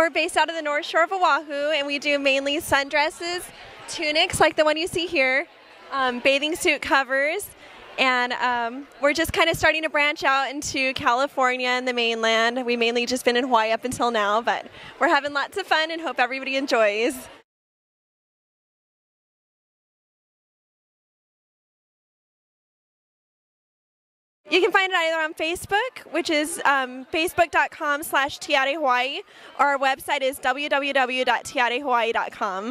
we're based out of the North Shore of Oahu, and we do mainly sundresses, tunics like the one you see here, um, bathing suit covers, and um, we're just kind of starting to branch out into California and the mainland. We mainly just been in Hawaii up until now, but we're having lots of fun and hope everybody enjoys. You can find it either on Facebook, which is um, facebook.com slash Hawaii, or our website is www.tiarehawaii.com.